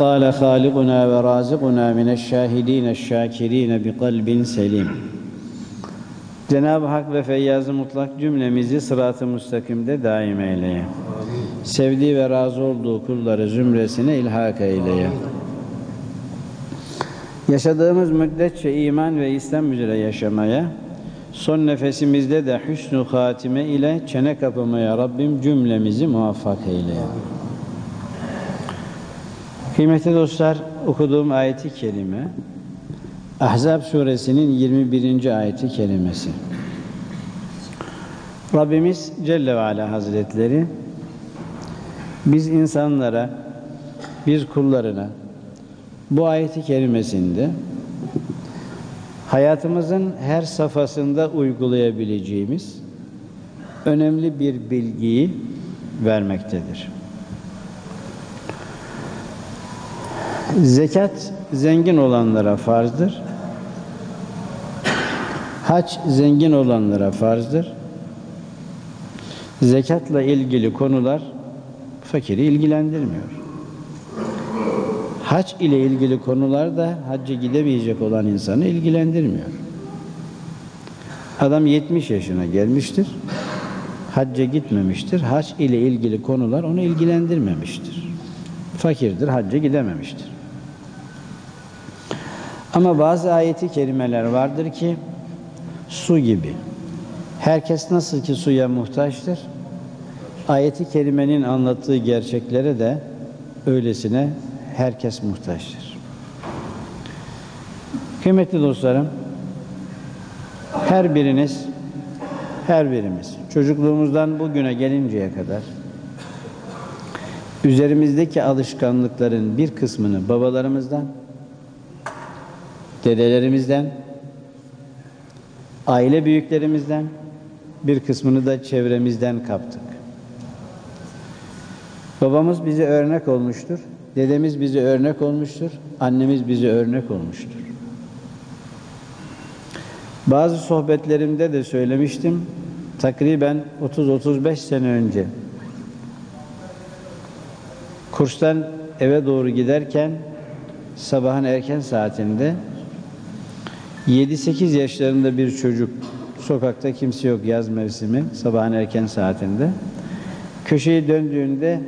ونحن على ما قال خالقنا ورازقنا من الشاهدين الشاكرين بقلب سليم Cenab-ı Hak ve Feyyaz-ı Mutlak cümlemizi sırat-ı müstakimde daim eyleye. Sevdiği ve razı olduğu kulları zümresine ilhak eyleye. Yaşadığımız müddetçe iman ve İslam üzere yaşamaya, son nefesimizde de hüsnü hatime ile çene kapamaya Rabbim cümlemizi muvaffak eyleye. Kıymetli dostlar, okuduğum ayeti kerime Ahzab suresinin 21. ayeti kerimesi. Rabbimiz Celle ve Ala Hazretleri biz insanlara, biz kullarına bu ayeti kerimesinde hayatımızın her safhasında uygulayabileceğimiz önemli bir bilgiyi vermektedir. Zekat zengin olanlara farzdır. Hac zengin olanlara farzdır. Zekatla ilgili konular fakiri ilgilendirmiyor. Hac ile ilgili konular da hacca gidemeyecek olan insanı ilgilendirmiyor. Adam 70 yaşına gelmiştir. Hacca gitmemiştir. Hac ile ilgili konular onu ilgilendirmemiştir. Fakirdir, hacca gidememiştir. Ama bazı ayeti kerimeler vardır ki su gibi. Herkes nasıl ki suya muhtaçtır, ayeti kerimenin anlattığı gerçeklere de öylesine herkes muhtaçtır. Kıymetli dostlarım, her biriniz, her birimiz çocukluğumuzdan bugüne gelinceye kadar üzerimizdeki alışkanlıkların bir kısmını babalarımızdan, dedelerimizden, aile büyüklerimizden, bir kısmını da çevremizden kaptık. Babamız bize örnek olmuştur, dedemiz bize örnek olmuştur, annemiz bize örnek olmuştur. Bazı sohbetlerimde de söylemiştim, takriben 30-35 sene önce kurstan eve doğru giderken sabahın erken saatinde 7-8 yaşlarında bir çocuk sokakta kimse yok yaz mevsimi sabahın erken saatinde köşeyi döndüğünde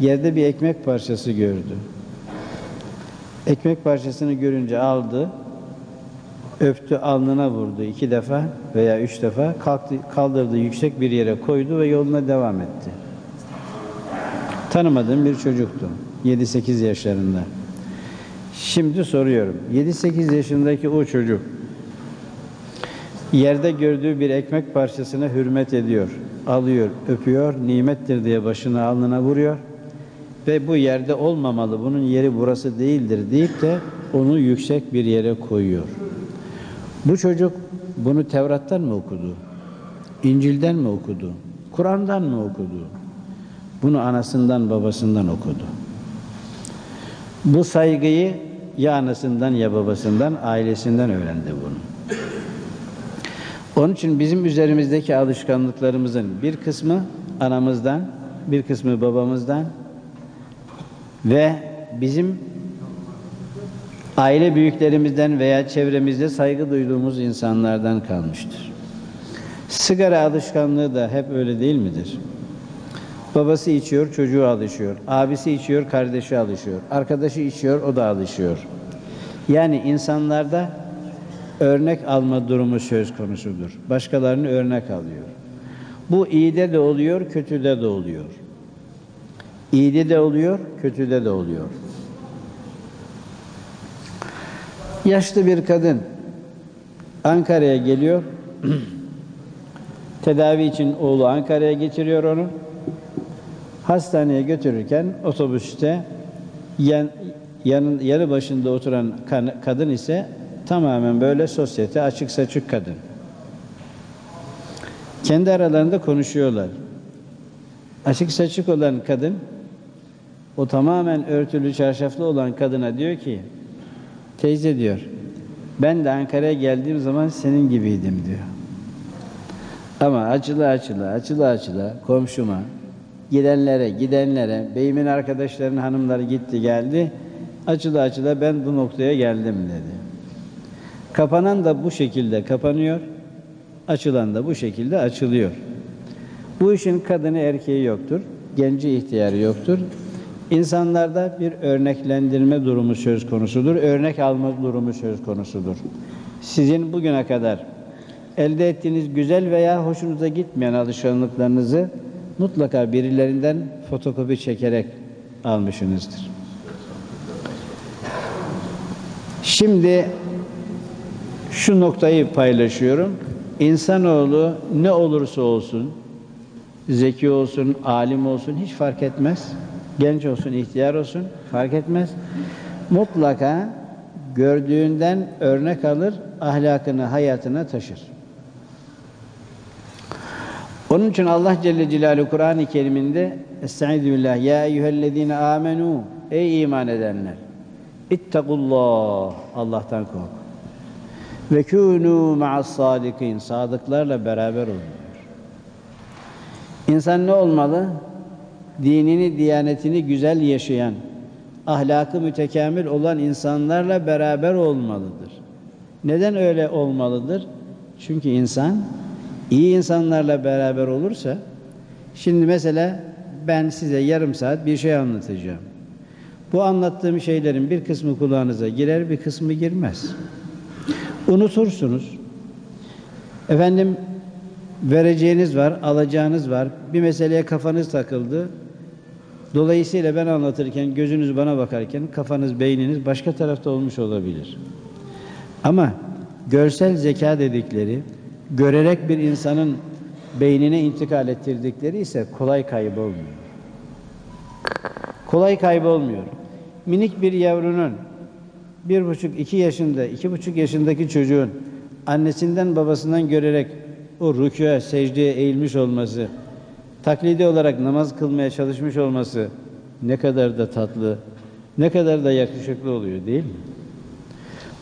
yerde bir ekmek parçası gördü. Ekmek parçasını görünce aldı, öptü, alnına vurdu iki defa veya üç defa, kalktı, kaldırdı, yüksek bir yere koydu ve yoluna devam etti. Tanımadığım bir çocuktu. 7-8 yaşlarında. Şimdi soruyorum. 7-8 yaşındaki o çocuk yerde gördüğü bir ekmek parçasına hürmet ediyor, alıyor, öpüyor, nimettir diye başını alnına vuruyor ve bu yerde olmamalı, bunun yeri burası değildir deyip de onu yüksek bir yere koyuyor. Bu çocuk bunu Tevrat'tan mı okudu? İncil'den mi okudu? Kur'an'dan mı okudu? Bunu anasından babasından okudu. Bu saygıyı ya anasından ya babasından, ailesinden öğrendi bunu. Onun için bizim üzerimizdeki alışkanlıklarımızın bir kısmı anamızdan, bir kısmı babamızdan ve bizim aile büyüklerimizden veya çevremizde saygı duyduğumuz insanlardan kalmıştır. Sigara alışkanlığı da hep öyle değil midir? Babası içiyor, çocuğu alışıyor. Abisi içiyor, kardeşi alışıyor. Arkadaşı içiyor, o da alışıyor. Yani insanlarda örnek alma durumu söz konusudur. Başkalarını örnek alıyor. Bu iyide de oluyor, kötüde de oluyor. İyide de oluyor, kötüde de oluyor. Yaşlı bir kadın Ankara'ya geliyor. Tedavi için oğlu Ankara'ya getiriyor onu. Hastaneye götürürken otobüste yan, yan, yanı başında oturan kan, kadın ise tamamen böyle sosyete açık saçık kadın. Kendi aralarında konuşuyorlar. Açık saçık olan kadın o tamamen örtülü çarşaflı olan kadına diyor ki teyze diyor ben de Ankara'ya geldiğim zaman senin gibiydim diyor. Ama açıla açıla açıla açıla komşuma gidenlere, gidenlere, beyimin arkadaşlarının hanımları gitti geldi. Açıda açıda ben bu noktaya geldim dedi. Kapanan da bu şekilde kapanıyor, açılan da bu şekilde açılıyor. Bu işin kadını erkeği yoktur, genci ihtiyarı yoktur. İnsanlarda bir örneklendirme durumu söz konusudur, örnek alma durumu söz konusudur. Sizin bugüne kadar elde ettiğiniz güzel veya hoşunuza gitmeyen alışkanlıklarınızı mutlaka birilerinden fotokopi çekerek almışsınızdır. Şimdi şu noktayı paylaşıyorum. İnsanoğlu ne olursa olsun, zeki olsun, alim olsun hiç fark etmez. Genç olsun, ihtiyar olsun fark etmez. Mutlaka gördüğünden örnek alır, ahlakını, hayatına taşır. Onun için Allah Celle Celaluhu Kur'an-ı Kerim'inde Estaizu billah ya eyyühellezine amenu ey iman edenler İttakullah Allah'tan kork. Ve kûnû ma'as sadikin sadıklarla beraber olun. İnsan ne olmalı? Dinini, diyanetini güzel yaşayan, ahlakı mütekamil olan insanlarla beraber olmalıdır. Neden öyle olmalıdır? Çünkü insan iyi insanlarla beraber olursa şimdi mesela ben size yarım saat bir şey anlatacağım. Bu anlattığım şeylerin bir kısmı kulağınıza girer, bir kısmı girmez. Unutursunuz. Efendim vereceğiniz var, alacağınız var. Bir meseleye kafanız takıldı. Dolayısıyla ben anlatırken, gözünüz bana bakarken kafanız, beyniniz başka tarafta olmuş olabilir. Ama görsel zeka dedikleri, görerek bir insanın beynine intikal ettirdikleri ise kolay kaybolmuyor. Kolay kaybolmuyor. Minik bir yavrunun bir buçuk, iki yaşında, iki buçuk yaşındaki çocuğun annesinden babasından görerek o rükûa, secdeye eğilmiş olması, taklidi olarak namaz kılmaya çalışmış olması ne kadar da tatlı, ne kadar da yakışıklı oluyor değil mi?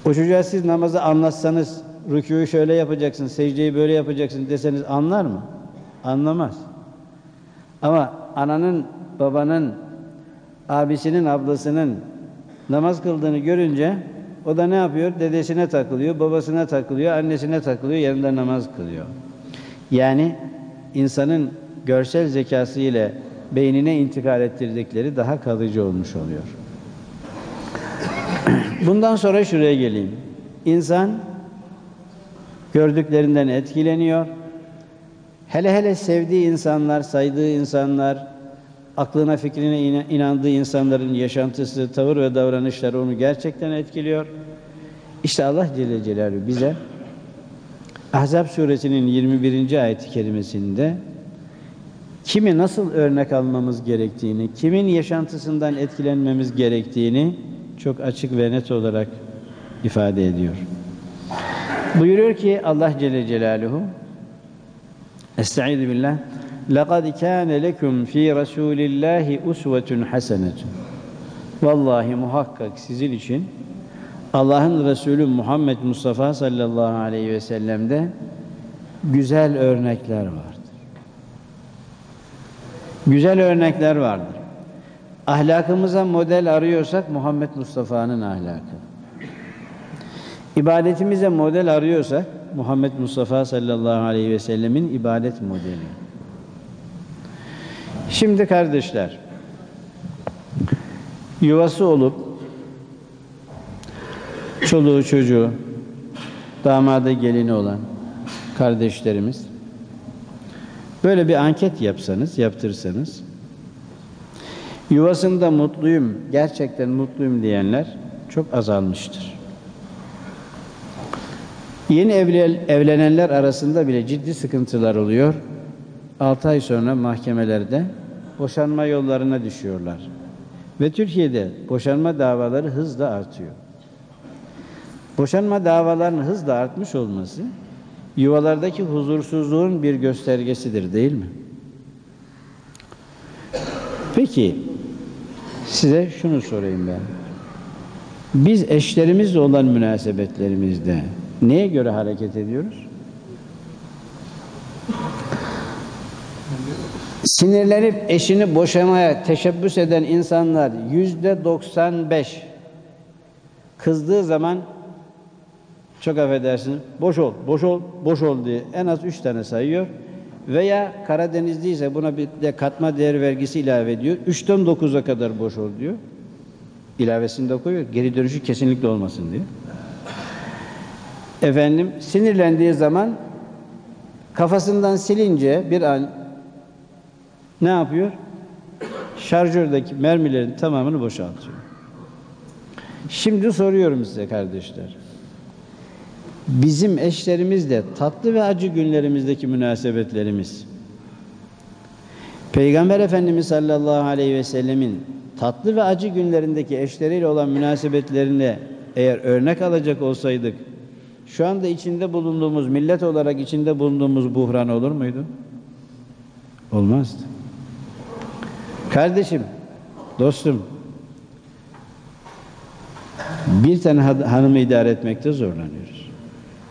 O çocuğa siz namazı anlatsanız, rükûyu şöyle yapacaksın, secdeyi böyle yapacaksın deseniz anlar mı? Anlamaz. Ama ananın, babanın, abisinin, ablasının namaz kıldığını görünce o da ne yapıyor? Dedesine takılıyor, babasına takılıyor, annesine takılıyor, yanında namaz kılıyor. Yani insanın görsel zekası ile beynine intikal ettirdikleri daha kalıcı olmuş oluyor. Bundan sonra şuraya geleyim. İnsan gördüklerinden etkileniyor. Hele hele sevdiği insanlar, saydığı insanlar, aklına fikrine inandığı insanların yaşantısı, tavır ve davranışları onu gerçekten etkiliyor. İşte Allah Celle Celaluhu bize Ahzab suresinin 21. ayet-i kerimesinde kimi nasıl örnek almamız gerektiğini, kimin yaşantısından etkilenmemiz gerektiğini çok açık ve net olarak ifade ediyor. Buyuruyor ki Allah Celle Celaluhu Estaizu billah لَقَدْ كَانَ لَكُمْ ف۪ي رَسُولِ اللّٰهِ اُسْوَةٌ حَسَنَةٌ Vallahi muhakkak sizin için Allah'ın Resulü Muhammed Mustafa sallallahu aleyhi ve sellem'de güzel örnekler vardır. Güzel örnekler vardır. Ahlakımıza model arıyorsak Muhammed Mustafa'nın ahlakı. İbadetimize model arıyorsak Muhammed Mustafa sallallahu aleyhi ve sellemin ibadet modeli. Şimdi kardeşler, yuvası olup çoluğu çocuğu, damadı gelini olan kardeşlerimiz böyle bir anket yapsanız, yaptırsanız yuvasında mutluyum, gerçekten mutluyum diyenler çok azalmıştır. Yeni evlenenler arasında bile ciddi sıkıntılar oluyor. 6 ay sonra mahkemelerde boşanma yollarına düşüyorlar. Ve Türkiye'de boşanma davaları hızla artıyor. Boşanma davalarının hızla artmış olması yuvalardaki huzursuzluğun bir göstergesidir değil mi? Peki size şunu sorayım ben. Biz eşlerimizle olan münasebetlerimizde neye göre hareket ediyoruz? Sinirlenip eşini boşamaya teşebbüs eden insanlar yüzde 95 kızdığı zaman çok affedersin boş ol, boş ol, boş ol diye en az üç tane sayıyor. Veya Karadenizliyse buna bir de katma değer vergisi ilave ediyor. Üçten 9'a kadar boş ol diyor. İlavesini de koyuyor. Geri dönüşü kesinlikle olmasın diye. Efendim sinirlendiği zaman kafasından silince bir an ne yapıyor? Şarjördeki mermilerin tamamını boşaltıyor. Şimdi soruyorum size kardeşler. Bizim eşlerimizle tatlı ve acı günlerimizdeki münasebetlerimiz Peygamber Efendimiz sallallahu aleyhi ve sellemin tatlı ve acı günlerindeki eşleriyle olan münasebetlerine eğer örnek alacak olsaydık şu anda içinde bulunduğumuz millet olarak içinde bulunduğumuz buhran olur muydu? Olmazdı. Kardeşim, dostum, bir tane hanımı idare etmekte zorlanıyoruz.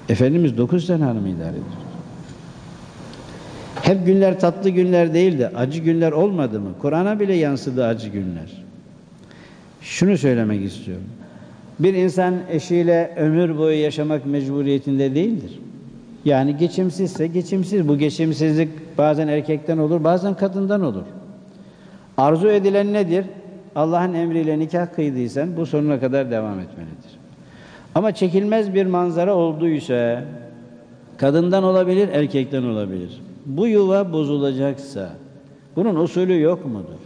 Efendimiz dokuz tane hanımı idare ediyor. Hep günler tatlı günler değil de acı günler olmadı mı? Kur'an'a bile yansıdı acı günler. Şunu söylemek istiyorum. Bir insan eşiyle ömür boyu yaşamak mecburiyetinde değildir. Yani geçimsizse geçimsiz. Bu geçimsizlik bazen erkekten olur, bazen kadından olur. Arzu edilen nedir? Allah'ın emriyle nikah kıydıysan bu sonuna kadar devam etmelidir. Ama çekilmez bir manzara olduysa kadından olabilir, erkekten olabilir. Bu yuva bozulacaksa bunun usulü yok mudur?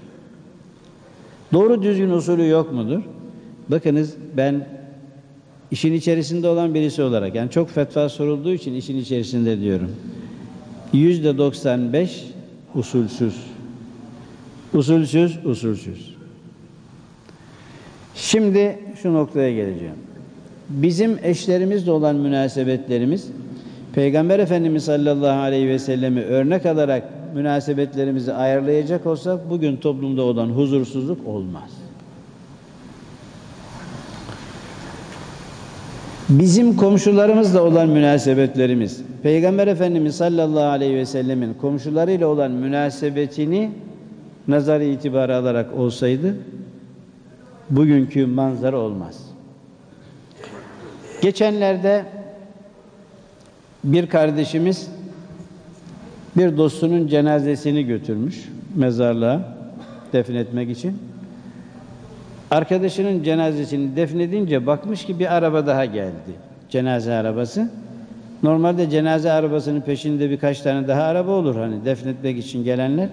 Doğru düzgün usulü yok mudur? Bakınız ben işin içerisinde olan birisi olarak yani çok fetva sorulduğu için işin içerisinde diyorum. Yüzde 95 usulsüz. Usulsüz, usulsüz. Şimdi şu noktaya geleceğim. Bizim eşlerimizle olan münasebetlerimiz Peygamber Efendimiz sallallahu aleyhi ve sellemi örnek alarak münasebetlerimizi ayarlayacak olsak bugün toplumda olan huzursuzluk olmaz. Bizim komşularımızla olan münasebetlerimiz, Peygamber Efendimiz sallallahu aleyhi ve sellemin komşularıyla olan münasebetini nazar itibarı alarak olsaydı, bugünkü manzara olmaz. Geçenlerde bir kardeşimiz bir dostunun cenazesini götürmüş mezarlığa defnetmek için. Arkadaşının cenazesini defnedince bakmış ki bir araba daha geldi. Cenaze arabası. Normalde cenaze arabasının peşinde birkaç tane daha araba olur hani defnetmek için gelenler.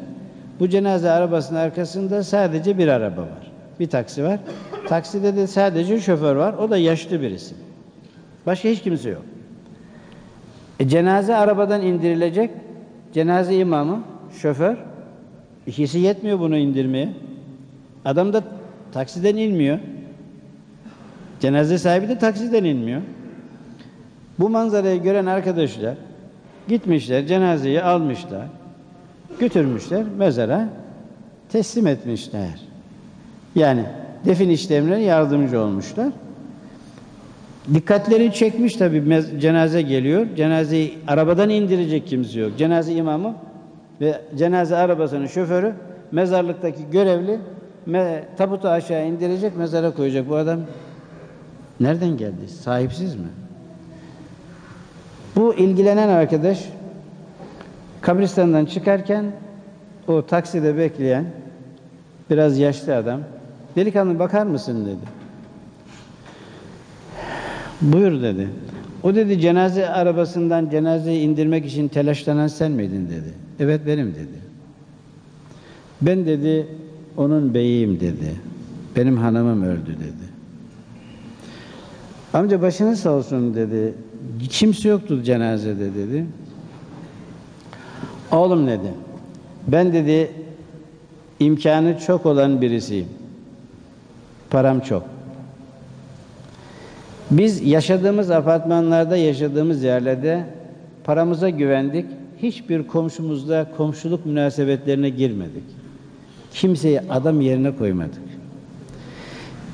Bu cenaze arabasının arkasında sadece bir araba var. Bir taksi var. Takside de sadece şoför var. O da yaşlı birisi. Başka hiç kimse yok. E, cenaze arabadan indirilecek. Cenaze imamı, şoför. İkisi yetmiyor bunu indirmeye. Adam da taksiden inmiyor. Cenaze sahibi de taksiden inmiyor. Bu manzarayı gören arkadaşlar gitmişler, cenazeyi almışlar, götürmüşler mezara teslim etmişler. Yani defin işlemlerine yardımcı olmuşlar. Dikkatleri çekmiş tabi cenaze geliyor. Cenazeyi arabadan indirecek kimse yok. Cenaze imamı ve cenaze arabasının şoförü mezarlıktaki görevli me, tabutu aşağı indirecek mezara koyacak. Bu adam nereden geldi? Sahipsiz mi? Bu ilgilenen arkadaş kabristandan çıkarken o takside bekleyen biraz yaşlı adam delikanlı bakar mısın dedi. Buyur dedi. O dedi cenaze arabasından cenazeyi indirmek için telaşlanan sen miydin dedi. Evet benim dedi. Ben dedi onun beyiyim dedi. Benim hanımım öldü dedi. Amca başınız sağ olsun dedi. Kimse yoktu cenazede dedi. Oğlum dedi. Ben dedi imkanı çok olan birisiyim. Param çok. Biz yaşadığımız apartmanlarda, yaşadığımız yerlerde paramıza güvendik. Hiçbir komşumuzla komşuluk münasebetlerine girmedik. Kimseyi adam yerine koymadık.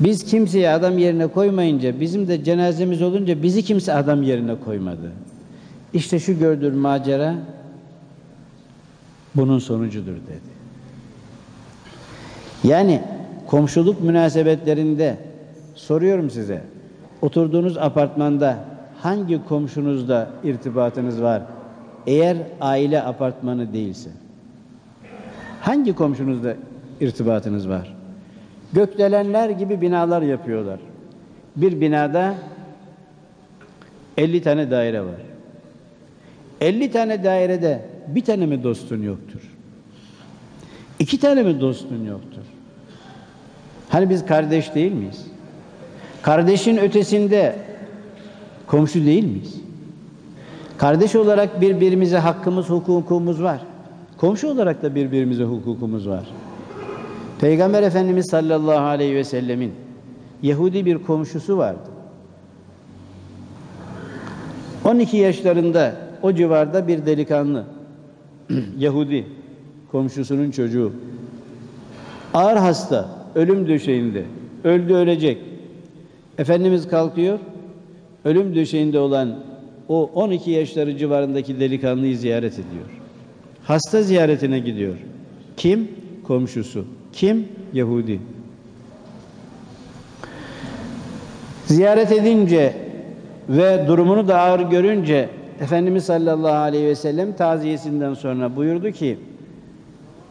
Biz kimseyi adam yerine koymayınca, bizim de cenazemiz olunca bizi kimse adam yerine koymadı. İşte şu gördüğün macera bunun sonucudur dedi. Yani komşuluk münasebetlerinde soruyorum size. Oturduğunuz apartmanda hangi komşunuzla irtibatınız var? Eğer aile apartmanı değilse. Hangi komşunuzla irtibatınız var? Gökdelenler gibi binalar yapıyorlar. Bir binada 50 tane daire var. 50 tane dairede bir tane mi dostun yoktur? İki tane mi dostun yoktur? Hani biz kardeş değil miyiz? Kardeşin ötesinde komşu değil miyiz? Kardeş olarak birbirimize hakkımız, hukukumuz var. Komşu olarak da birbirimize hukukumuz var. Peygamber Efendimiz sallallahu aleyhi ve sellemin Yahudi bir komşusu vardı. 12 yaşlarında o civarda bir delikanlı Yahudi komşusunun çocuğu ağır hasta, ölüm döşeğinde, öldü ölecek. Efendimiz kalkıyor, ölüm döşeğinde olan o 12 yaşları civarındaki delikanlıyı ziyaret ediyor. Hasta ziyaretine gidiyor. Kim? Komşusu. Kim? Yahudi. Ziyaret edince ve durumunu da ağır görünce Efendimiz sallallahu aleyhi ve sellem taziyesinden sonra buyurdu ki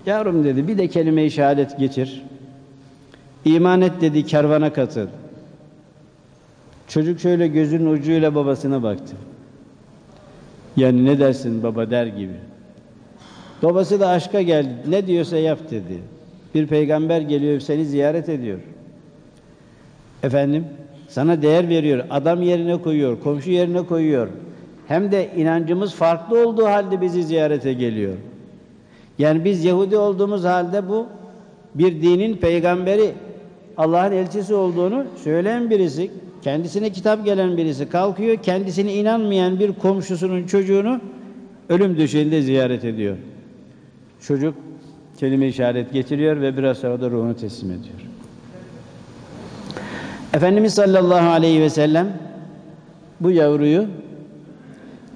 Yavrum dedi bir de kelime-i şehadet getir. İman et dedi kervana katıl. Çocuk şöyle gözünün ucuyla babasına baktı. Yani ne dersin baba der gibi. Babası da aşka geldi. Ne diyorsa yap dedi. Bir peygamber geliyor seni ziyaret ediyor. Efendim sana değer veriyor. Adam yerine koyuyor. Komşu yerine koyuyor. Hem de inancımız farklı olduğu halde bizi ziyarete geliyor. Yani biz Yahudi olduğumuz halde bu bir dinin peygamberi Allah'ın elçisi olduğunu söyleyen birisi, kendisine kitap gelen birisi kalkıyor, kendisine inanmayan bir komşusunun çocuğunu ölüm döşeğinde ziyaret ediyor. Çocuk kelime işaret getiriyor ve biraz sonra da ruhunu teslim ediyor. Efendimiz sallallahu aleyhi ve sellem bu yavruyu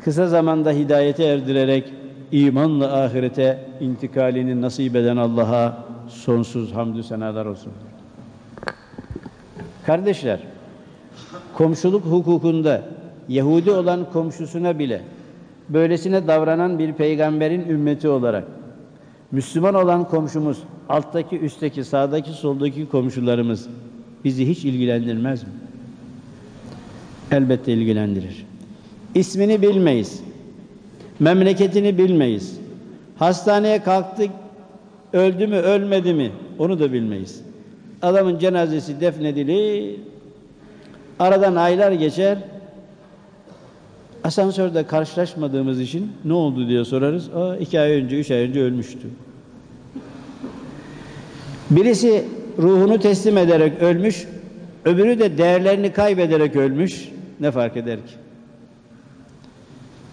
kısa zamanda hidayete erdirerek imanla ahirete intikalini nasip eden Allah'a sonsuz hamdü senalar olsun. Kardeşler, komşuluk hukukunda Yahudi olan komşusuna bile böylesine davranan bir peygamberin ümmeti olarak Müslüman olan komşumuz, alttaki, üstteki, sağdaki, soldaki komşularımız bizi hiç ilgilendirmez mi? Elbette ilgilendirir. İsmini bilmeyiz. Memleketini bilmeyiz. Hastaneye kalktık, öldü mü, ölmedi mi? Onu da bilmeyiz. Adamın cenazesi defnedilir. Aradan aylar geçer. Asansörde karşılaşmadığımız için ne oldu diye sorarız. O iki ay önce, üç ay önce ölmüştü. Birisi ruhunu teslim ederek ölmüş, öbürü de değerlerini kaybederek ölmüş. Ne fark eder ki?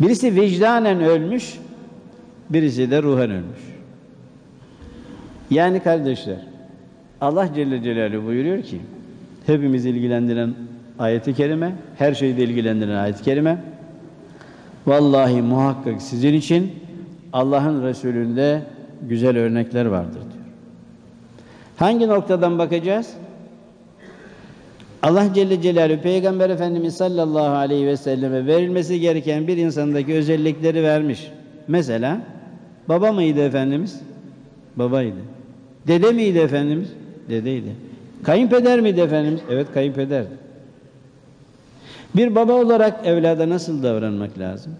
Birisi vicdanen ölmüş, birisi de ruhen ölmüş. Yani kardeşler, Allah Celle Celaluhu buyuruyor ki, hepimiz ilgilendiren ayeti kerime, her şeyde ilgilendiren ayet-i kerime, vallahi muhakkak sizin için Allah'ın Resulü'nde güzel örnekler vardır diyor. Hangi noktadan bakacağız? Allah Celle Celaluhu Peygamber Efendimiz sallallahu aleyhi ve selleme verilmesi gereken bir insandaki özellikleri vermiş. Mesela baba mıydı Efendimiz? Babaydı. Dede miydi Efendimiz? Dedeydi. Kayınpeder miydi Efendimiz? Evet kayınpederdi. Bir baba olarak evlada nasıl davranmak lazım?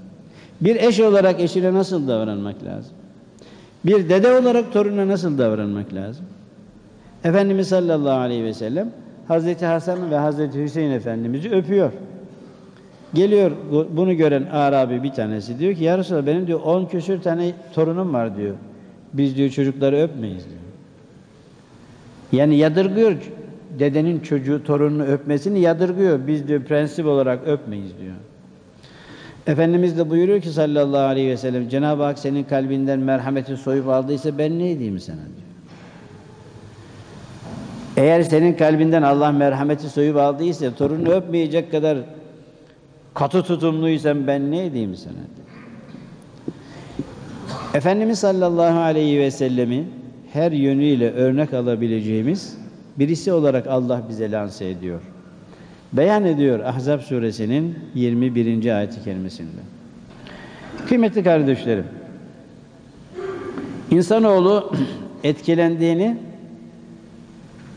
Bir eş olarak eşine nasıl davranmak lazım? Bir dede olarak toruna nasıl davranmak lazım? Efendimiz sallallahu aleyhi ve sellem Hazreti Hasan ve Hazreti Hüseyin Efendimiz'i öpüyor. Geliyor bunu gören Arabi bir tanesi diyor ki ya Resulallah benim diyor on küsür tane torunum var diyor. Biz diyor çocukları öpmeyiz diyor. Yani yadırgıyor dedenin çocuğu torununu öpmesini yadırgıyor. Biz diyor prensip olarak öpmeyiz diyor. Efendimiz de buyuruyor ki sallallahu aleyhi ve sellem Cenab-ı Hak senin kalbinden merhameti soyup aldıysa ben ne edeyim sana diyor. Eğer senin kalbinden Allah merhameti soyup aldıysa, torunu öpmeyecek kadar katı tutumluysan ben ne edeyim sana? Efendimiz sallallahu aleyhi ve sellemi her yönüyle örnek alabileceğimiz birisi olarak Allah bize lanse ediyor. Beyan ediyor Ahzab suresinin 21. ayeti kerimesinde. Kıymetli kardeşlerim, insanoğlu etkilendiğini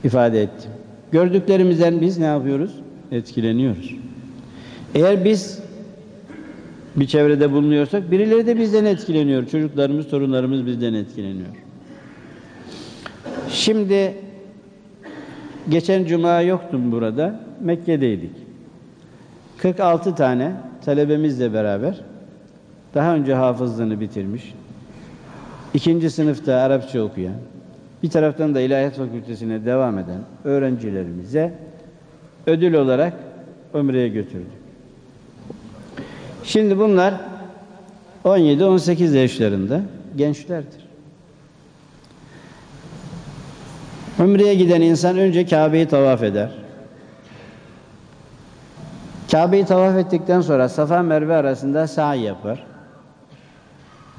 ifade ettim. Gördüklerimizden biz ne yapıyoruz? Etkileniyoruz. Eğer biz bir çevrede bulunuyorsak birileri de bizden etkileniyor. Çocuklarımız, torunlarımız bizden etkileniyor. Şimdi geçen cuma yoktum burada. Mekke'deydik. 46 tane talebemizle beraber daha önce hafızlığını bitirmiş. ikinci sınıfta Arapça okuyan, bir taraftan da İlahiyat Fakültesine devam eden öğrencilerimize ödül olarak Ömre'ye götürdük. Şimdi bunlar 17-18 yaşlarında gençlerdir. Ömre'ye giden insan önce Kabe'yi tavaf eder. Kabe'yi tavaf ettikten sonra Safa Merve arasında sa'i yapar.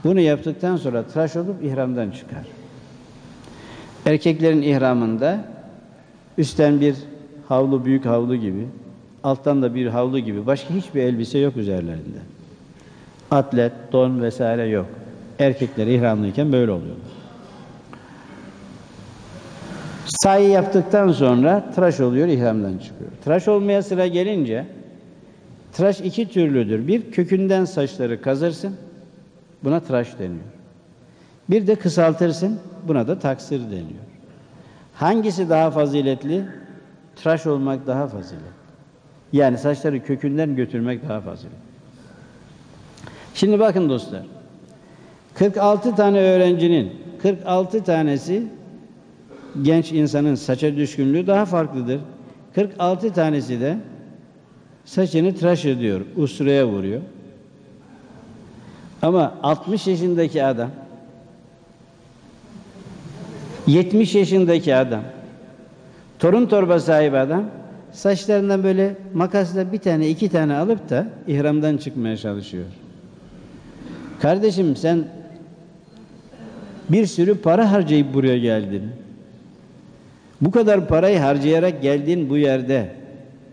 Bunu yaptıktan sonra tıraş olup ihramdan çıkar. Erkeklerin ihramında üstten bir havlu, büyük havlu gibi, alttan da bir havlu gibi başka hiçbir elbise yok üzerlerinde. Atlet, don vesaire yok. Erkekler ihramlıyken böyle oluyor. Sayı yaptıktan sonra tıraş oluyor, ihramdan çıkıyor. Tıraş olmaya sıra gelince tıraş iki türlüdür. Bir kökünden saçları kazırsın. Buna tıraş deniyor. Bir de kısaltırsın. Buna da taksir deniyor. Hangisi daha faziletli? Tıraş olmak daha faziletli. Yani saçları kökünden götürmek daha faziletli. Şimdi bakın dostlar. 46 tane öğrencinin 46 tanesi genç insanın saça düşkünlüğü daha farklıdır. 46 tanesi de saçını tıraş ediyor, usturaya vuruyor. Ama 60 yaşındaki adam 70 yaşındaki adam torun torba sahibi adam saçlarından böyle makasla bir tane iki tane alıp da ihramdan çıkmaya çalışıyor. Kardeşim sen bir sürü para harcayıp buraya geldin. Bu kadar parayı harcayarak geldin bu yerde.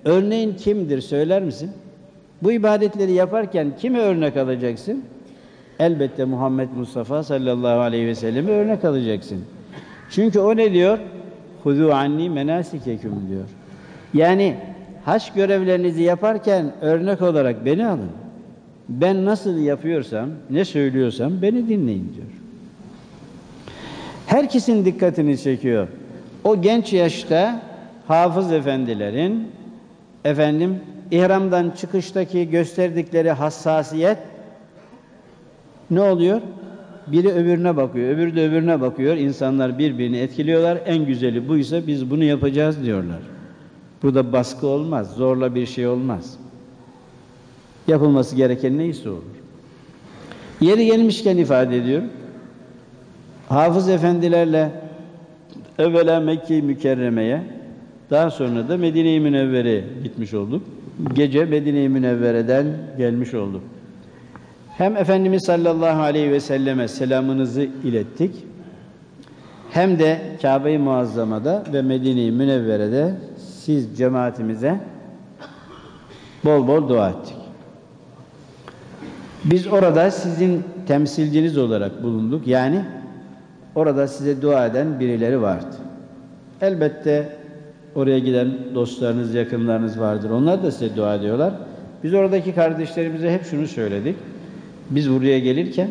Örneğin kimdir söyler misin? Bu ibadetleri yaparken kimi örnek alacaksın? Elbette Muhammed Mustafa sallallahu aleyhi ve sellemi örnek alacaksın. Çünkü o ne diyor? Hudu anni menasikeküm diyor. Yani haç görevlerinizi yaparken örnek olarak beni alın. Ben nasıl yapıyorsam, ne söylüyorsam beni dinleyin diyor. Herkesin dikkatini çekiyor. O genç yaşta hafız efendilerin efendim ihramdan çıkıştaki gösterdikleri hassasiyet ne oluyor? Biri öbürüne bakıyor, öbürü de öbürüne bakıyor. İnsanlar birbirini etkiliyorlar. En güzeli buysa biz bunu yapacağız diyorlar. Burada baskı olmaz, zorla bir şey olmaz. Yapılması gereken neyse olur. Yeri gelmişken ifade ediyor. Hafız efendilerle evvela Mekke-i Mükerreme'ye, daha sonra da Medine-i Münevvere'ye gitmiş olduk. Gece Medine-i Münevvere'den gelmiş olduk. Hem Efendimiz sallallahu aleyhi ve selleme selamınızı ilettik. Hem de Kabe-i Muazzama'da ve Medine-i Münevvere'de siz cemaatimize bol bol dua ettik. Biz orada sizin temsilciniz olarak bulunduk. Yani orada size dua eden birileri vardı. Elbette oraya giden dostlarınız, yakınlarınız vardır. Onlar da size dua ediyorlar. Biz oradaki kardeşlerimize hep şunu söyledik. Biz buraya gelirken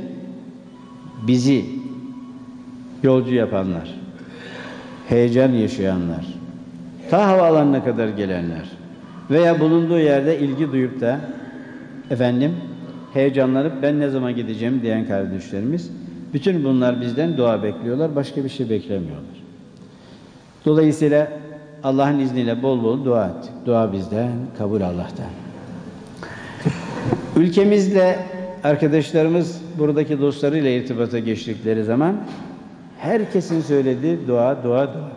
bizi yolcu yapanlar, heyecan yaşayanlar, ta havaalanına kadar gelenler veya bulunduğu yerde ilgi duyup da efendim heyecanlanıp ben ne zaman gideceğim diyen kardeşlerimiz bütün bunlar bizden dua bekliyorlar. Başka bir şey beklemiyorlar. Dolayısıyla Allah'ın izniyle bol bol dua ettik. Dua bizden, kabul Allah'tan. Ülkemizde arkadaşlarımız buradaki dostlarıyla irtibata geçtikleri zaman herkesin söylediği dua, dua, dua.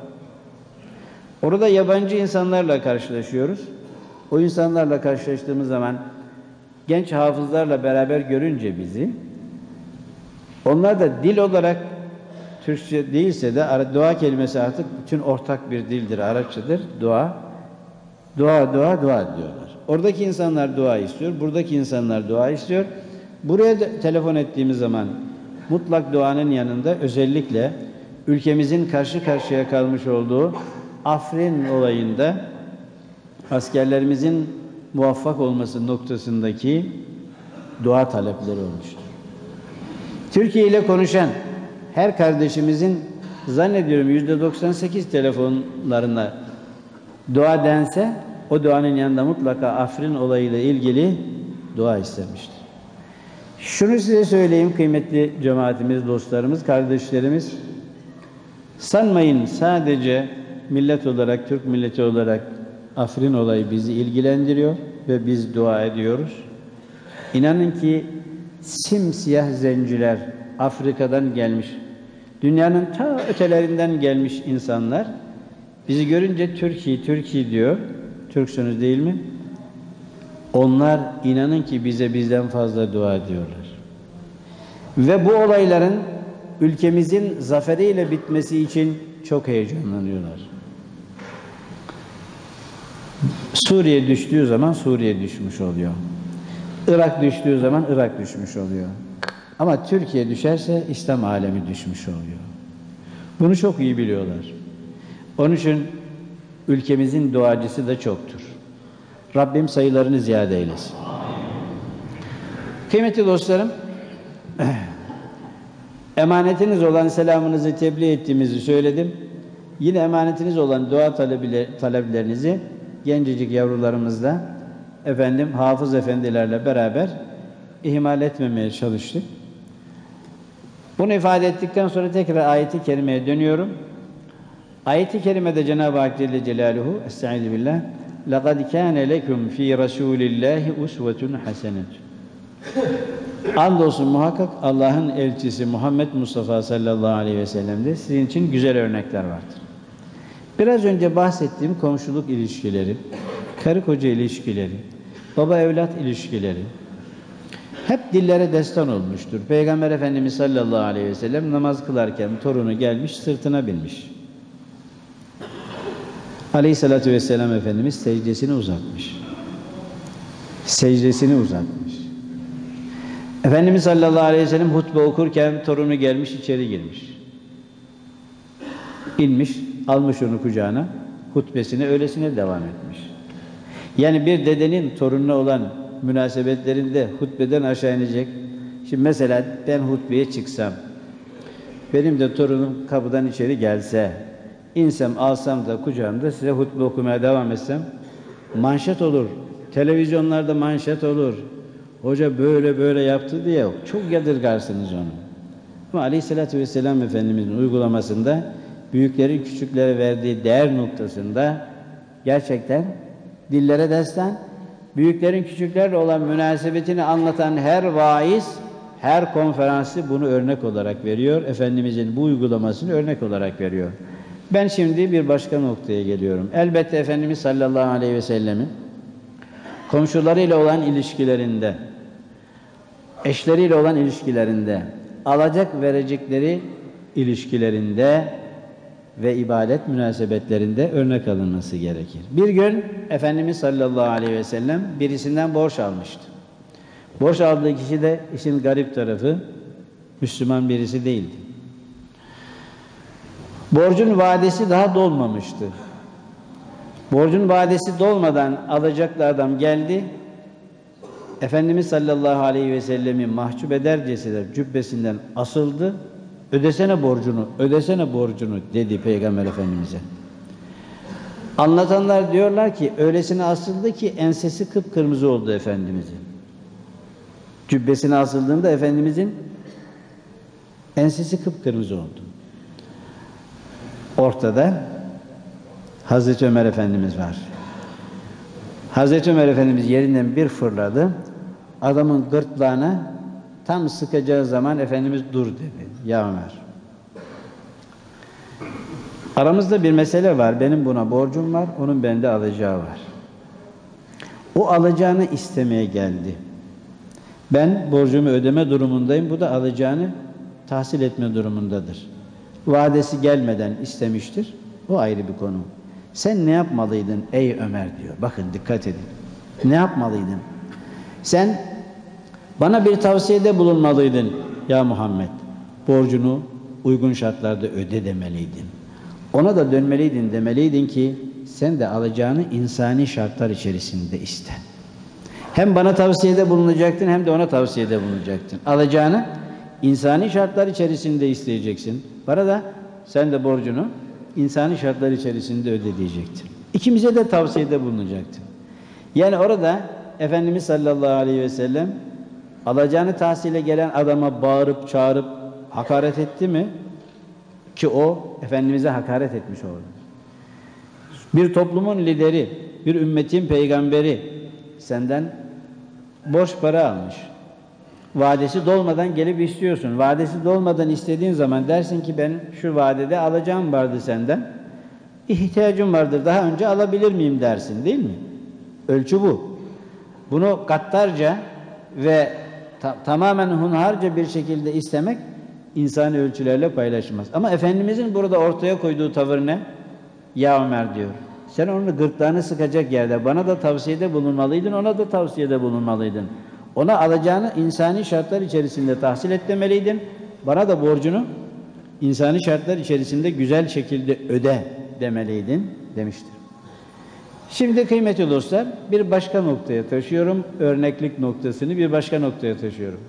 Orada yabancı insanlarla karşılaşıyoruz. O insanlarla karşılaştığımız zaman genç hafızlarla beraber görünce bizi Onlar da dil olarak Türkçe değilse de dua kelimesi artık bütün ortak bir dildir, Arapçadır. Dua, dua, dua, dua diyorlar. Oradaki insanlar dua istiyor, buradaki insanlar dua istiyor. Buraya da telefon ettiğimiz zaman mutlak duanın yanında özellikle ülkemizin karşı karşıya kalmış olduğu Afrin olayında askerlerimizin muvaffak olması noktasındaki dua talepleri olmuştur. Türkiye ile konuşan her kardeşimizin zannediyorum yüzde 98 telefonlarına dua dense o duanın yanında mutlaka Afrin olayıyla ilgili dua istemiştir. Şunu size söyleyeyim kıymetli cemaatimiz, dostlarımız, kardeşlerimiz. Sanmayın sadece millet olarak, Türk milleti olarak Afrin olayı bizi ilgilendiriyor ve biz dua ediyoruz. İnanın ki simsiyah zenciler Afrika'dan gelmiş, dünyanın ta ötelerinden gelmiş insanlar bizi görünce Türkiye, Türkiye diyor. Türksünüz değil mi? Onlar inanın ki bize bizden fazla dua ediyorlar. Ve bu olayların ülkemizin zaferiyle bitmesi için çok heyecanlanıyorlar. Suriye düştüğü zaman Suriye düşmüş oluyor. Irak düştüğü zaman Irak düşmüş oluyor. Ama Türkiye düşerse İslam alemi düşmüş oluyor. Bunu çok iyi biliyorlar. Onun için ülkemizin duacısı da çoktur. Rabbim sayılarını ziyade eylesin. Kıymetli dostlarım, emanetiniz olan selamınızı tebliğ ettiğimizi söyledim. Yine emanetiniz olan dua talebiyle- taleplerinizi gencecik yavrularımızla efendim hafız efendilerle beraber ihmal etmemeye çalıştık. Bunu ifade ettikten sonra tekrar ayeti kerimeye dönüyorum. Ayeti kerimede Cenab-ı Hak Celle Celaluhu Estaizu billah لَقَدْ كَانَ لَكُمْ ف۪ي رَسُولِ اللّٰهِ اُسْوَةٌ حَسَنَةٌ Andolsun muhakkak Allah'ın elçisi Muhammed Mustafa sallallahu aleyhi ve sellem'de sizin için güzel örnekler vardır. Biraz önce bahsettiğim komşuluk ilişkileri, karı koca ilişkileri, baba evlat ilişkileri hep dillere destan olmuştur. Peygamber Efendimiz sallallahu aleyhi ve sellem namaz kılarken torunu gelmiş sırtına binmiş. Aleyhissalatü vesselam Efendimiz secdesini uzatmış. Secdesini uzatmış. Efendimiz sallallahu aleyhi ve sellem hutbe okurken torunu gelmiş içeri girmiş. İnmiş, almış onu kucağına, hutbesine öylesine devam etmiş. Yani bir dedenin torununa olan münasebetlerinde hutbeden aşağı inecek. Şimdi mesela ben hutbeye çıksam, benim de torunum kapıdan içeri gelse, insem alsam da kucağımda size hutbe okumaya devam etsem, manşet olur. Televizyonlarda manşet olur. Hoca böyle böyle yaptı diye çok yadırgarsınız onu. Ama Aleyhisselatü Vesselam Efendimizin uygulamasında büyüklerin küçüklere verdiği değer noktasında gerçekten dillere destan, büyüklerin küçüklerle olan münasebetini anlatan her vaiz, her konferansı bunu örnek olarak veriyor. Efendimizin bu uygulamasını örnek olarak veriyor. Ben şimdi bir başka noktaya geliyorum. Elbette Efendimiz sallallahu aleyhi ve sellemin komşularıyla olan ilişkilerinde, eşleriyle olan ilişkilerinde, alacak verecekleri ilişkilerinde ve ibadet münasebetlerinde örnek alınması gerekir. Bir gün Efendimiz sallallahu aleyhi ve sellem birisinden borç almıştı. Borç aldığı kişi de işin garip tarafı Müslüman birisi değildi. Borcun vadesi daha dolmamıştı. Borcun vadesi dolmadan alacaklı adam geldi. Efendimiz sallallahu aleyhi ve sellemi mahcup edercesine cübbesinden asıldı. Ödesene borcunu, ödesene borcunu dedi Peygamber Efendimiz'e. Anlatanlar diyorlar ki öylesine asıldı ki ensesi kıpkırmızı oldu Efendimiz'in. Cübbesine asıldığında Efendimiz'in ensesi kıpkırmızı oldu. Ortada Hazreti Ömer Efendimiz var. Hazreti Ömer Efendimiz yerinden bir fırladı. Adamın gırtlağına tam sıkacağı zaman Efendimiz dur dedi. Ya Ömer. Aramızda bir mesele var. Benim buna borcum var. Onun bende alacağı var. O alacağını istemeye geldi. Ben borcumu ödeme durumundayım. Bu da alacağını tahsil etme durumundadır. Vadesi gelmeden istemiştir. O ayrı bir konu. Sen ne yapmalıydın ey Ömer diyor. Bakın dikkat edin. Ne yapmalıydın? Sen bana bir tavsiyede bulunmalıydın ya Muhammed. Borcunu uygun şartlarda öde demeliydin. Ona da dönmeliydin demeliydin ki sen de alacağını insani şartlar içerisinde iste. Hem bana tavsiyede bulunacaktın hem de ona tavsiyede bulunacaktın. Alacağını insani şartlar içerisinde isteyeceksin. Para da sen de borcunu insani şartlar içerisinde öde. İkimize de tavsiyede bulunacaktın. Yani orada Efendimiz sallallahu aleyhi ve sellem alacağını tahsile gelen adama bağırıp çağırıp hakaret etti mi? Ki o Efendimiz'e hakaret etmiş oldu. Bir toplumun lideri, bir ümmetin peygamberi senden borç para almış. Vadesi dolmadan gelip istiyorsun. Vadesi dolmadan istediğin zaman dersin ki ben şu vadede alacağım vardı senden. İhtiyacım vardır. Daha önce alabilir miyim dersin değil mi? Ölçü bu. Bunu kattarca ve ta- tamamen hunharca bir şekilde istemek insani ölçülerle paylaşılmaz. Ama Efendimizin burada ortaya koyduğu tavır ne? Ya Ömer diyor. Sen onun gırtlağını sıkacak yerde bana da tavsiyede bulunmalıydın, ona da tavsiyede bulunmalıydın. Ona alacağını insani şartlar içerisinde tahsil et. Bana da borcunu insani şartlar içerisinde güzel şekilde öde demeliydin demiştir. Şimdi kıymetli dostlar bir başka noktaya taşıyorum. Örneklik noktasını bir başka noktaya taşıyorum.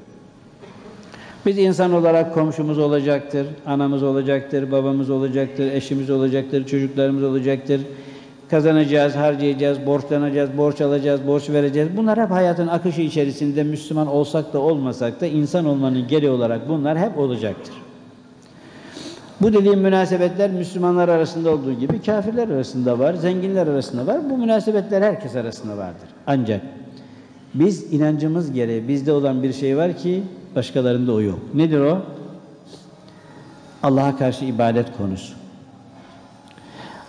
Biz insan olarak komşumuz olacaktır, anamız olacaktır, babamız olacaktır, eşimiz olacaktır, çocuklarımız olacaktır. Kazanacağız, harcayacağız, borçlanacağız, borç alacağız, borç vereceğiz. Bunlar hep hayatın akışı içerisinde Müslüman olsak da olmasak da insan olmanın gereği olarak bunlar hep olacaktır. Bu dediğim münasebetler Müslümanlar arasında olduğu gibi kafirler arasında var, zenginler arasında var. Bu münasebetler herkes arasında vardır. Ancak biz inancımız gereği bizde olan bir şey var ki başkalarında o yok. Nedir o? Allah'a karşı ibadet konusu.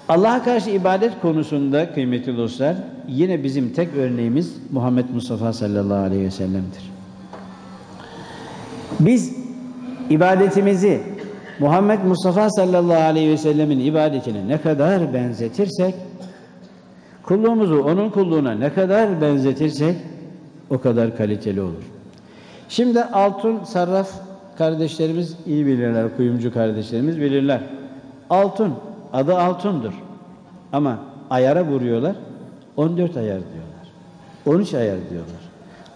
Allah'a karşı ibadet konusunda kıymetli dostlar yine bizim tek örneğimiz Muhammed Mustafa sallallahu aleyhi ve sellem'dir. Biz ibadetimizi Muhammed Mustafa sallallahu aleyhi ve sellemin ibadetine ne kadar benzetirsek kulluğumuzu onun kulluğuna ne kadar benzetirsek o kadar kaliteli olur. Şimdi altın sarraf kardeşlerimiz iyi bilirler, kuyumcu kardeşlerimiz bilirler. Altın, adı altındır. Ama ayara vuruyorlar, 14 ayar diyorlar. 13 ayar diyorlar.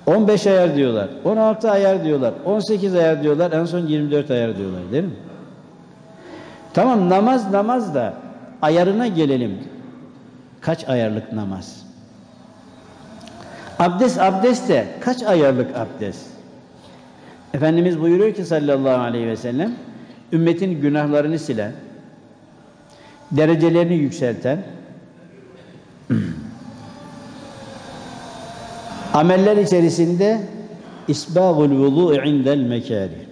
15 ayar diyorlar, 16 ayar diyorlar, 18 ayar diyorlar, en son 24 ayar diyorlar değil mi? Tamam namaz namaz da ayarına gelelim. Kaç ayarlık namaz? Abdest abdest de kaç ayarlık abdest? Efendimiz buyuruyor ki sallallahu aleyhi ve sellem ümmetin günahlarını silen, derecelerini yükselten, ameller içerisinde isbâgul vudu indel mekâri.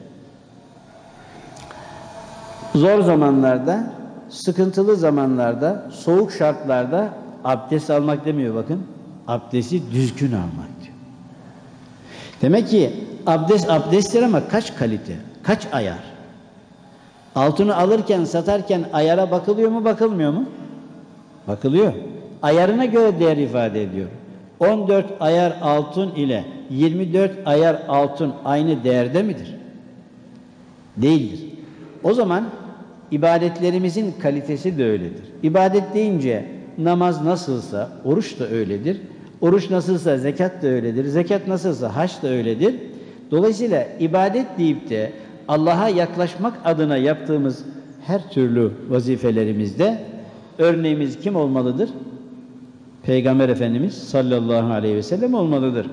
Zor zamanlarda, sıkıntılı zamanlarda, soğuk şartlarda abdest almak demiyor bakın. Abdesti düzgün almak diyor. Demek ki abdest abdesttir ama kaç kalite, kaç ayar? Altını alırken, satarken ayara bakılıyor mu, bakılmıyor mu? Bakılıyor. Ayarına göre değer ifade ediyor. 14 ayar altın ile 24 ayar altın aynı değerde midir? Değildir. O zaman ibadetlerimizin kalitesi de öyledir. İbadet deyince namaz nasılsa oruç da öyledir. Oruç nasılsa zekat da öyledir. Zekat nasılsa haç da öyledir. Dolayısıyla ibadet deyip de Allah'a yaklaşmak adına yaptığımız her türlü vazifelerimizde örneğimiz kim olmalıdır? Peygamber Efendimiz sallallahu aleyhi ve sellem olmalıdır.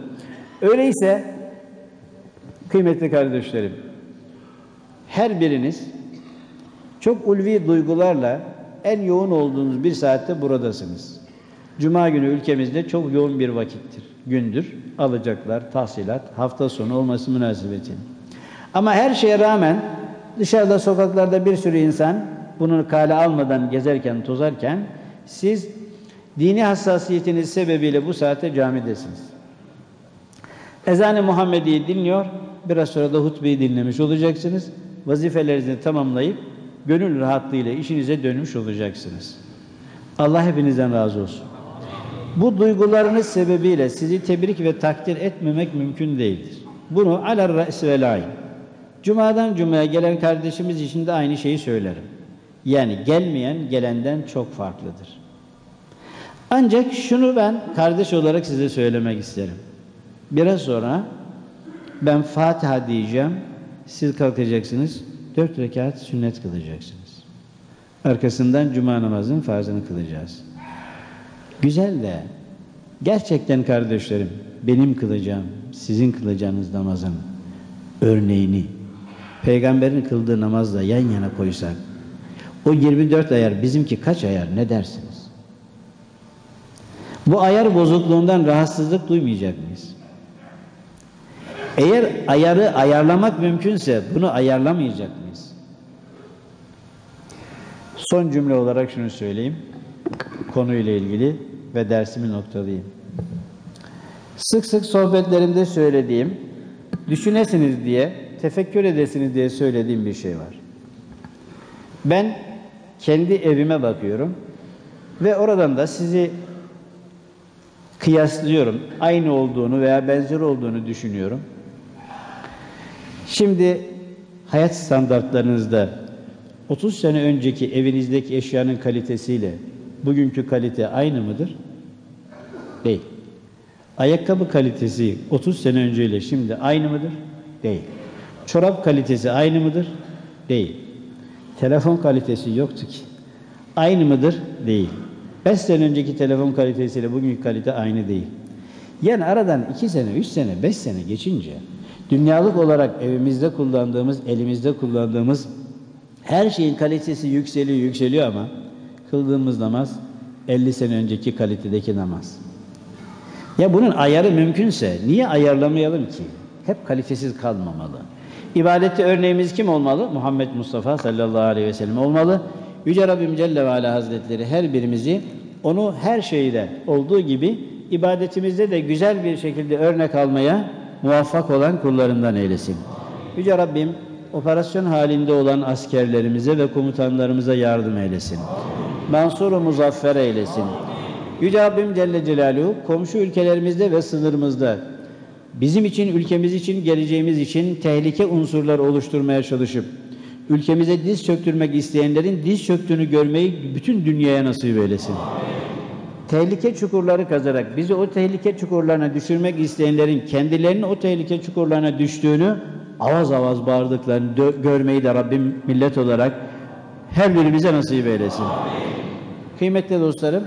Öyleyse kıymetli kardeşlerim her biriniz çok ulvi duygularla en yoğun olduğunuz bir saatte buradasınız. Cuma günü ülkemizde çok yoğun bir vakittir, gündür. Alacaklar, tahsilat, hafta sonu olması münasebeti. Ama her şeye rağmen dışarıda sokaklarda bir sürü insan bunu kale almadan gezerken, tozarken siz dini hassasiyetiniz sebebiyle bu saatte camidesiniz. Ezan-ı Muhammedi'yi dinliyor, biraz sonra da hutbeyi dinlemiş olacaksınız. vazifelerinizi tamamlayıp gönül rahatlığıyla işinize dönmüş olacaksınız. Allah hepinizden razı olsun. Bu duygularınız sebebiyle sizi tebrik ve takdir etmemek mümkün değildir. Bunu alar re's ve layn. Cuma'dan cumaya gelen kardeşimiz için de aynı şeyi söylerim. Yani gelmeyen gelenden çok farklıdır. Ancak şunu ben kardeş olarak size söylemek isterim. Biraz sonra ben Fatiha diyeceğim. Siz kalkacaksınız. Dört rekat sünnet kılacaksınız. Arkasından cuma namazının farzını kılacağız. Güzel de gerçekten kardeşlerim benim kılacağım, sizin kılacağınız namazın örneğini peygamberin kıldığı namazla yan yana koysak o 24 ayar bizimki kaç ayar ne dersiniz? Bu ayar bozukluğundan rahatsızlık duymayacak mıyız? Eğer ayarı ayarlamak mümkünse bunu ayarlamayacak mıyız? Son cümle olarak şunu söyleyeyim. Konuyla ilgili ve dersimi noktalayayım. Sık sık sohbetlerimde söylediğim, düşünesiniz diye, tefekkür edesiniz diye söylediğim bir şey var. Ben kendi evime bakıyorum ve oradan da sizi kıyaslıyorum. Aynı olduğunu veya benzer olduğunu düşünüyorum. Şimdi hayat standartlarınızda 30 sene önceki evinizdeki eşyanın kalitesiyle bugünkü kalite aynı mıdır? Değil. Ayakkabı kalitesi 30 sene önceyle şimdi aynı mıdır? Değil. Çorap kalitesi aynı mıdır? Değil. Telefon kalitesi yoktu ki. Aynı mıdır? Değil. 5 sene önceki telefon kalitesiyle bugünkü kalite aynı değil. Yani aradan 2 sene, 3 sene, 5 sene geçince dünyalık olarak evimizde kullandığımız, elimizde kullandığımız her şeyin kalitesi yükseliyor, yükseliyor ama kıldığımız namaz 50 sene önceki kalitedeki namaz. Ya bunun ayarı mümkünse niye ayarlamayalım ki? Hep kalitesiz kalmamalı. İbadette örneğimiz kim olmalı? Muhammed Mustafa sallallahu aleyhi ve sellem olmalı. Yüce Rabbim Celle ve Ala Hazretleri her birimizi onu her şeyde olduğu gibi ibadetimizde de güzel bir şekilde örnek almaya muvaffak olan kullarından eylesin. Yüce Rabbim operasyon halinde olan askerlerimize ve komutanlarımıza yardım eylesin. Mansur-u muzaffer eylesin. Yüce Rabbim Celle Celaluhu komşu ülkelerimizde ve sınırımızda bizim için, ülkemiz için, geleceğimiz için tehlike unsurları oluşturmaya çalışıp ülkemize diz çöktürmek isteyenlerin diz çöktüğünü görmeyi bütün dünyaya nasip eylesin. Tehlike çukurları kazarak bizi o tehlike çukurlarına düşürmek isteyenlerin kendilerinin o tehlike çukurlarına düştüğünü avaz avaz bağırdıklarını görmeyi de Rabbim millet olarak her birimize nasip eylesin. Kıymetli dostlarım,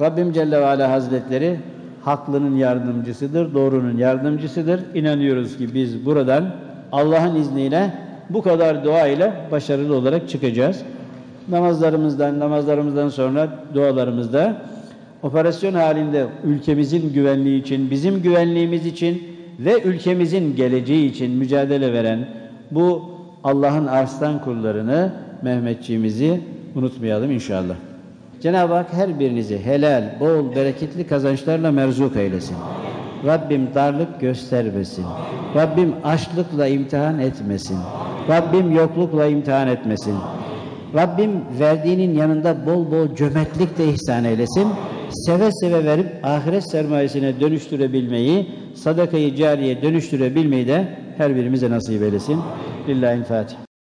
Rabbim Celle ve Ala Hazretleri haklının yardımcısıdır, doğrunun yardımcısıdır. İnanıyoruz ki biz buradan Allah'ın izniyle bu kadar dua ile başarılı olarak çıkacağız. Namazlarımızdan, namazlarımızdan sonra dualarımızda operasyon halinde ülkemizin güvenliği için, bizim güvenliğimiz için ve ülkemizin geleceği için mücadele veren bu Allah'ın arslan kullarını, Mehmetçiğimizi unutmayalım inşallah. Cenab-ı Hak her birinizi helal, bol, bereketli kazançlarla merzuk eylesin. Rabbim darlık göstermesin. Rabbim açlıkla imtihan etmesin. Rabbim yoklukla imtihan etmesin. Rabbim verdiğinin yanında bol bol cömertlik de ihsan eylesin. Seve seve verip ahiret sermayesine dönüştürebilmeyi, sadakayı cariye dönüştürebilmeyi de her birimize nasip eylesin. Lillahi'l Fatiha.